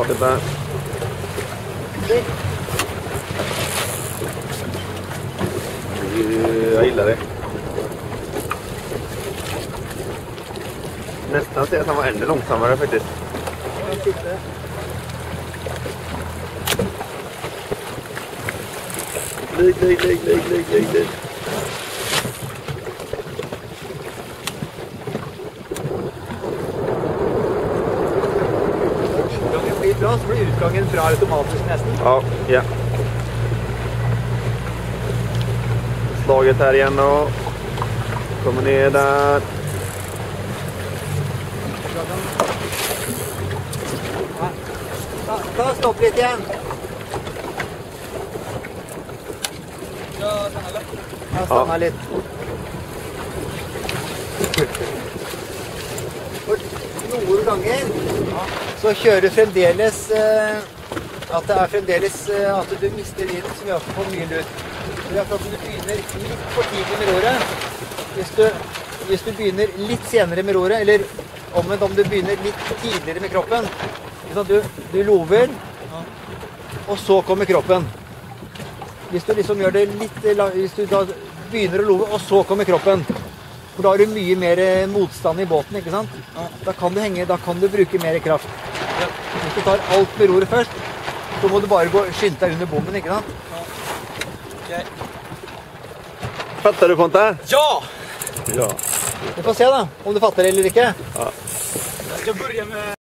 Fart litt der. Jag gillar det. Nästan så att han var ännu långsammare faktiskt. Ligg, ligg, ligg, ligg, ligg, ligg, bra, så blir utgangen fra automatisk nesten. Ja, ja. Slaget her igjen nå. Kommer ned der. Ta, ta stopp litt igjen. Ja, stanna litt. Fort. noen ganger så kjører du fremdeles eh, at det er fremdeles eh, at du mister lyden, som gjør at du får mye lut. Det er at du begynner litt for tidlig med roret. Hvis du, hvis du begynner litt senere med roret, eller omvendt om du begynner litt tidligere med kroppen. Du, du lover, og så kommer kroppen. Hvis du liksom gjør det litt Hvis du da begynner å love, og så kommer kroppen. For da har du mye mer eh, motstand i båten, ikke sant? Da kan du henge, da kan du bruke mer kraft. Hvis du tar alt med roret først, så må du bare gå skynde deg under bommen, ikke sant? Fatter du Ponte? Ja! Ja. Vi får se da, om du fatter det eller ikke. Ja. ska börja med